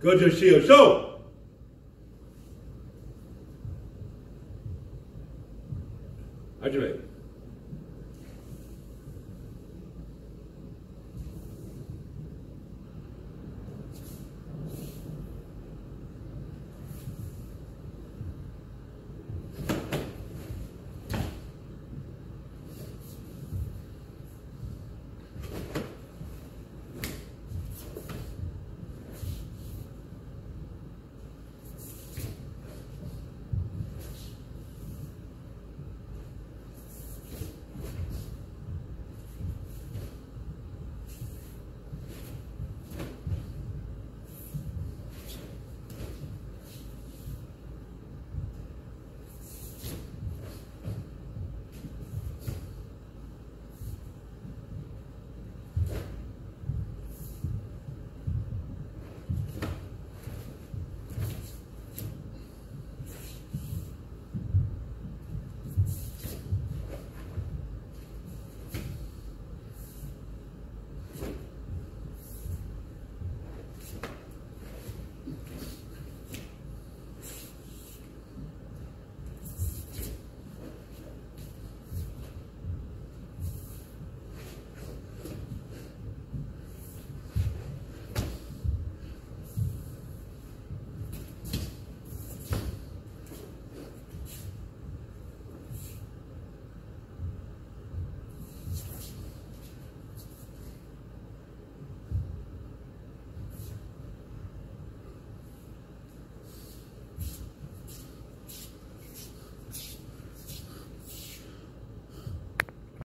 Gird your shield. make it?